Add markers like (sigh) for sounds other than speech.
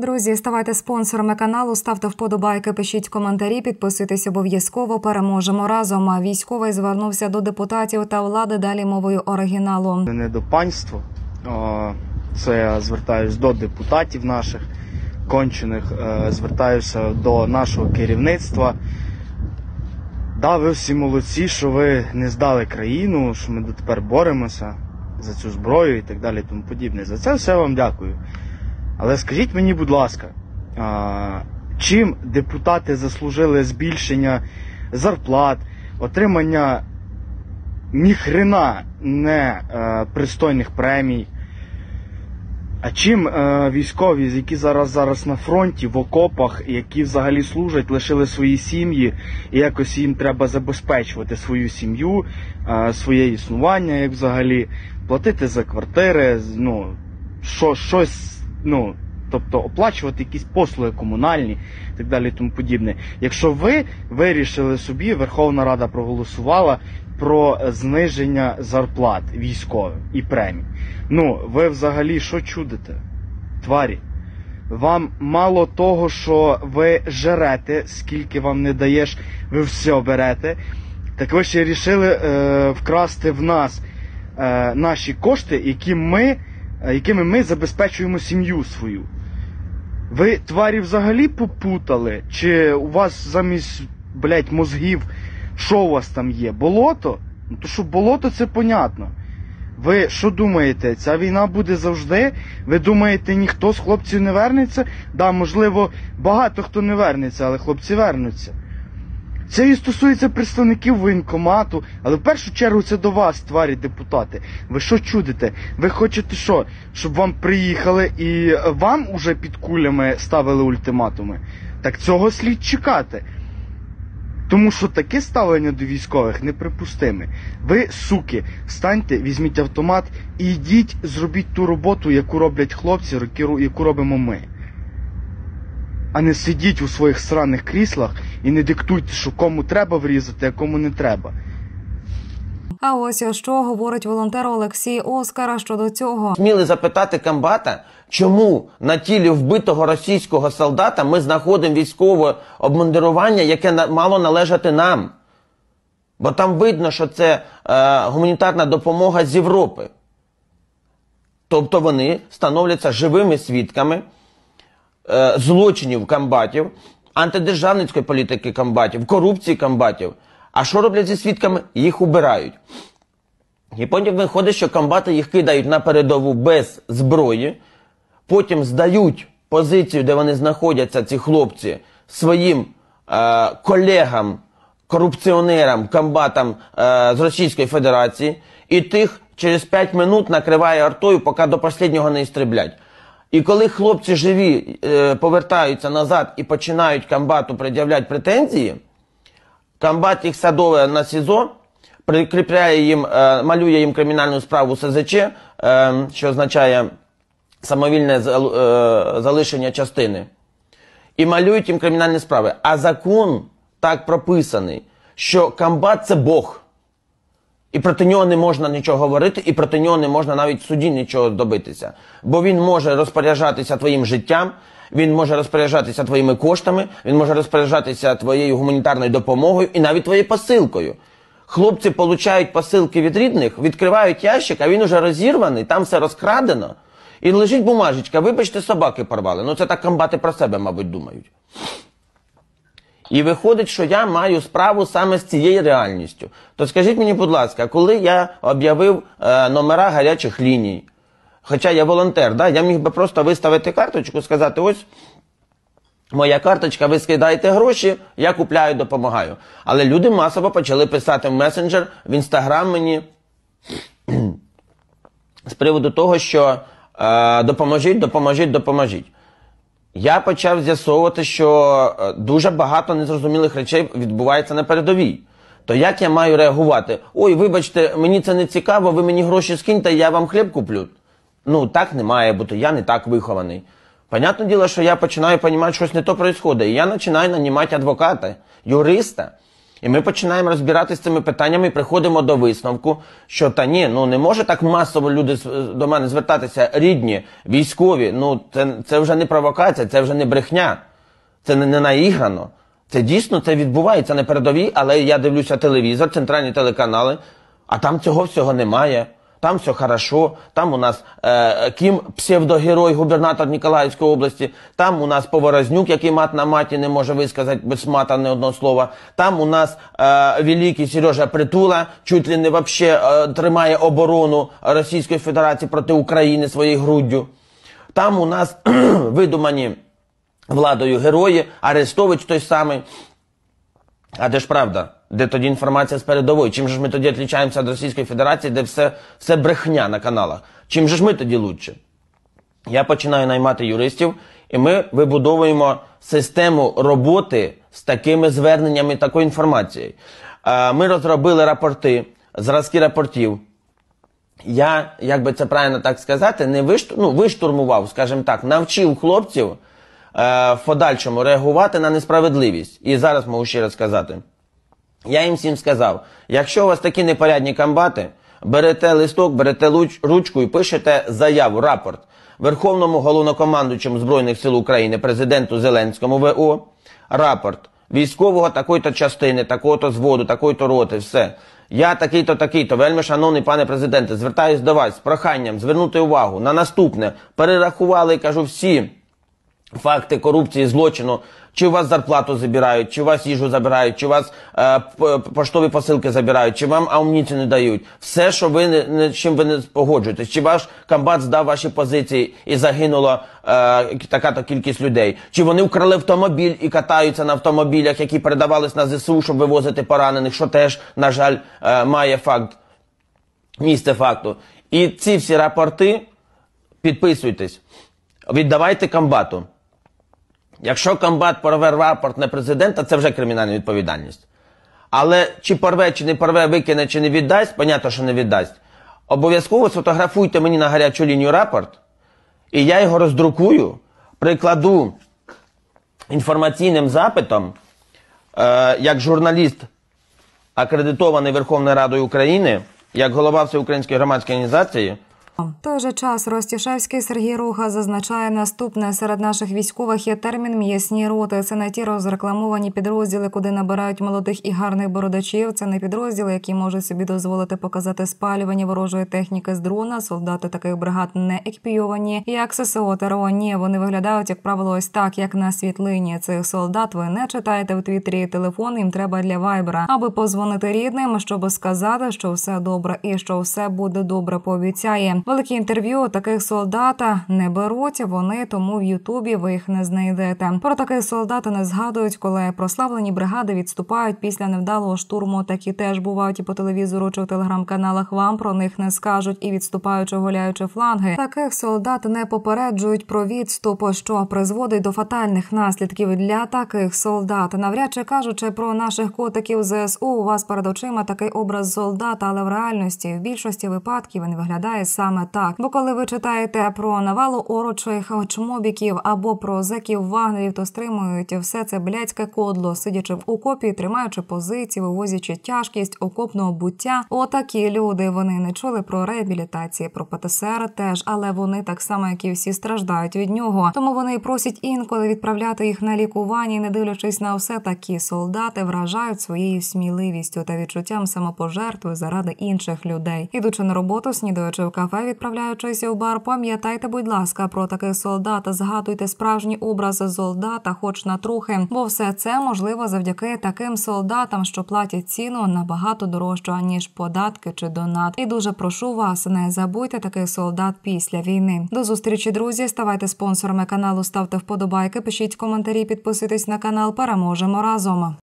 Друзі, ставайте спонсорами каналу, ставте вподобайки, пишіть коментарі, підписуйтесь обов'язково. Переможемо разом. А Військовий звернувся до депутатів та влади далі мовою оригіналу. не до панства. Це я звертаюсь до депутатів наших кончених, е, звертаюся до нашого керівництва. Да, ви всі молодці, що ви не здали країну, що ми дотепер боремося за цю зброю і так далі, тому подібне. За це все вам дякую. Але скажіть мені, будь ласка, чим депутати заслужили збільшення зарплат, отримання ніхрена не е, пристойних премій. А чим е, військові, які зараз зараз на фронті, в окопах, які взагалі служать, лишили свої сім'ї, і якось їм треба забезпечувати свою сім'ю, е, своє існування, як взагалі, платити за квартири, ну, що, щось, ну, тобто оплачувати якісь послуги комунальні і так далі, і тому подібне. Якщо ви вирішили собі, Верховна Рада проголосувала про зниження зарплат військовим і премій. Ну, ви взагалі що чудите? Тварі. Вам мало того, що ви жерете, скільки вам не даєш, ви все берете. Так ви ще рішили е, вкрасти в нас е, наші кошти, які ми, е, якими ми забезпечуємо сім'ю свою. Ви тварі взагалі попутали? Чи у вас замість, блядь, мозгів, що у вас там є? Болото? Ну то що болото це понятно. Ви що думаєте, ця війна буде завжди? Ви думаєте, ніхто з хлопців не вернеться? Да, можливо, багато хто не вернеться, але хлопці вернуться. Це і стосується представників воєнкомату, але в першу чергу це до вас, тварі депутати. Ви що чудите? Ви хочете що? Щоб вам приїхали і вам уже під кулями ставили ультиматуми? Так цього слід чекати. Тому що таке ставлення до військових неприпустиме. Ви, суки, встаньте, візьміть автомат і йдіть, зробіть ту роботу, яку роблять хлопці, яку робимо ми. А не сидіть у своїх сраних кріслах і не диктуйте, що кому треба врізати, а кому не треба. А ось що говорить волонтер Олексій Оскара щодо цього. Сміли запитати комбата, чому на тілі вбитого російського солдата ми знаходимо військове обмундирування, яке мало належати нам. Бо там видно, що це е, гуманітарна допомога з Європи. Тобто вони становляться живими свідками е, злочинів комбатів, антидержавницької політики комбатів, корупції комбатів. А що роблять зі свідками? Їх убирають. І потім виходить, що комбати їх кидають на передову без зброї, потім здають позицію, де вони знаходяться, ці хлопці, своїм е, колегам, корупціонерам, комбатам е, з Російської Федерації, і тих через 5 минут накриває артою, поки до останнього не істреблять. І коли хлопці живі е, повертаються назад і починають комбату пред'являти претензії, комбат їх садове на СІЗО, прикріпляє їм, е, малює їм кримінальну справу СЗЧ, е, що означає самовільне е, залишення частини. І малюють їм кримінальні справи. А закон так прописаний, що комбат це Бог. І проти нього не можна нічого говорити, і проти нього не можна навіть в суді нічого добитися. Бо він може розпоряджатися твоїм життям, він може розпоряджатися твоїми коштами, він може розпоряджатися твоєю гуманітарною допомогою і навіть твоєю посилкою. Хлопці получають посилки від рідних, відкривають ящик, а він уже розірваний, там все розкрадено. І лежить бумажечка, вибачте, собаки порвали. Ну це так комбати про себе, мабуть, думають. І виходить, що я маю справу саме з цією реальністю. То скажіть мені, будь ласка, коли я об'явив е, номера гарячих ліній, хоча я волонтер, да, я міг би просто виставити карточку, сказати, ось моя карточка, ви скидаєте гроші, я купляю, допомагаю. Але люди масово почали писати в месенджер, в інстаграм мені з приводу того, що е, допоможіть, допоможіть, допоможіть. Я почав з'ясовувати, що е, дуже багато незрозумілих речей відбувається на передовій. То як я маю реагувати? Ой, вибачте, мені це не цікаво, ви мені гроші скиньте, я вам хліб куплю. Ну, так не має бути, я не так вихований. Понятне діло, що я починаю розуміти, що щось не то відбувається. І я починаю нанімати адвоката, юриста, І ми починаємо розбиратися з цими питаннями і приходимо до висновку, що та ні, ну не може так масово люди до мене звертатися рідні, військові. Ну це, це вже не провокація, це вже не брехня, це не, не наіграно. Це дійсно це відбувається на передовій, але я дивлюся телевізор, центральні телеканали, а там цього всього немає. Там все хорошо, там у нас е, Кім псевдогерой, губернатор Ніколаївської області, там у нас Поворознюк, який мат на маті не може висказати без мата ні одного слова. Там у нас е, великий Сережа Притула, чуть ли не вообще е, тримає оборону Російської Федерації проти України своєю груддю. Там у нас (clears throat) видумані владою герої, Арестович той самий. А де ж правда? Де тоді інформація з передової? Чим же ж ми тоді відрізняємося від Російської Федерації, де все, все брехня на каналах? Чим же ж ми тоді лучше? Я починаю наймати юристів, і ми вибудовуємо систему роботи з такими зверненнями, такою інформацією. Ми розробили рапорти, зразки рапортів. Я, як би це правильно так сказати, не вишту, ну, виштурмував, скажімо так, навчив хлопців е, в подальшому реагувати на несправедливість. І зараз можу ще раз сказати. Я їм всім сказав: якщо у вас такі непорядні комбати, берете листок, берете ручку і пишете заяву, рапорт Верховному головнокомандуючому Збройних сил України, президенту Зеленському ВО, рапорт військового такої-то частини, такого-то зводу, такої-то роти, все. Я такий-то, такий-то, вельми шановний пане президенте, звертаюсь до вас з проханням звернути увагу на наступне. Перерахували, кажу, всі факти корупції, злочину, чи у вас зарплату забирають, чи у вас їжу забирають, чи у вас е, поштові посилки забирають, чи вам амуніцію не дають. Все, що ви не, чим ви не погоджуєтесь, чи ваш комбат здав ваші позиції і загинула е, така-то кількість людей, чи вони вкрали автомобіль і катаються на автомобілях, які передавались на ЗСУ, щоб вивозити поранених, що теж, на жаль, е, має факт місце факту. І ці всі рапорти підписуйтесь, віддавайте комбату. Якщо комбат порве рапорт на президента, це вже кримінальна відповідальність. Але чи порве, чи не порве, викине, чи не віддасть, понятно, що не віддасть. Обов'язково сфотографуйте мені на гарячу лінію рапорт, і я його роздрукую, прикладу інформаційним запитом, е, як журналіст, акредитований Верховною Радою України, як голова Всеукраїнської громадської організації. Той же час Ростішевський Сергій Руха зазначає наступне серед наших військових є термін м'ясні роти. Це не ті розрекламовані підрозділи, куди набирають молодих і гарних бородачів. Це не підрозділи, які можуть собі дозволити показати спалювання ворожої техніки з дрона. Солдати таких бригад не екіпійовані. Як ССО ТРО, ні, вони виглядають як правило ось так, як на світлині. Цих солдат ви не читаєте в твіттері. Телефон їм треба для вайбера, аби позвонити рідним, щоб сказати, що все добре і що все буде добре. Пообіцяє. Великі інтерв'ю таких солдата не беруть. Вони тому в Ютубі ви їх не знайдете. Про таких солдат не згадують, коли прославлені бригади відступають після невдалого штурму. Такі теж бувають і по телевізору чи в телеграм-каналах. Вам про них не скажуть і відступаючи, гуляючи фланги. Таких солдат не попереджують про відступ, що призводить до фатальних наслідків для таких солдат. Навряд чи кажучи про наших котиків ЗСУ, у вас перед очима такий образ солдата, але в реальності в більшості випадків він виглядає саме так. Бо коли ви читаєте про навалу орочих чмобіків або про зеків вагнерів, то стримують все це блядське кодло, сидячи в окопі, тримаючи позиції, вивозячи тяжкість окопного буття. Отакі люди вони не чули про реабілітації, про ПТСР теж, але вони так само, як і всі страждають від нього. Тому вони просять інколи відправляти їх на лікування, і не дивлячись на все, такі солдати вражають своєю сміливістю та відчуттям самопожертви заради інших людей. Ідучи на роботу, снідаючи в кафе, відправляючись у бар, пам'ятайте, будь ласка, про таких солдат. Згадуйте справжні образи солдата, хоч на трохи, бо все це можливо завдяки таким солдатам, що платять ціну набагато дорожчу ніж податки чи донат. І дуже прошу вас, не забудьте таких солдат після війни. До зустрічі, друзі. Ставайте спонсорами каналу, ставте вподобайки, пишіть коментарі, підписуйтесь на канал. Переможемо разом.